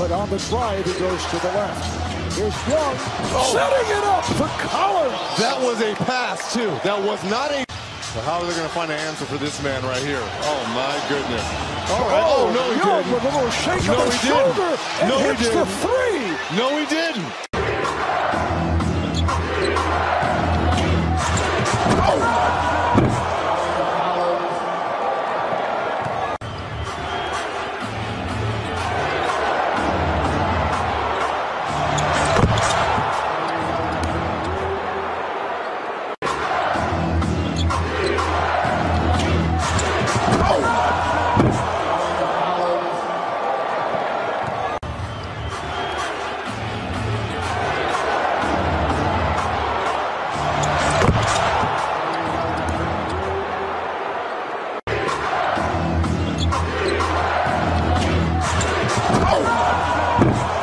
but on the drive, he goes to the left. Here's Young oh. setting it up for Collins. That was a pass, too. That was not a. So how are they going to find an answer for this man right here? Oh, my goodness. All right. Oh, Oh, no, he Young didn't. with a little shake No, of the he didn't. shoulder and No, he hits the three. No, he didn't. Wow.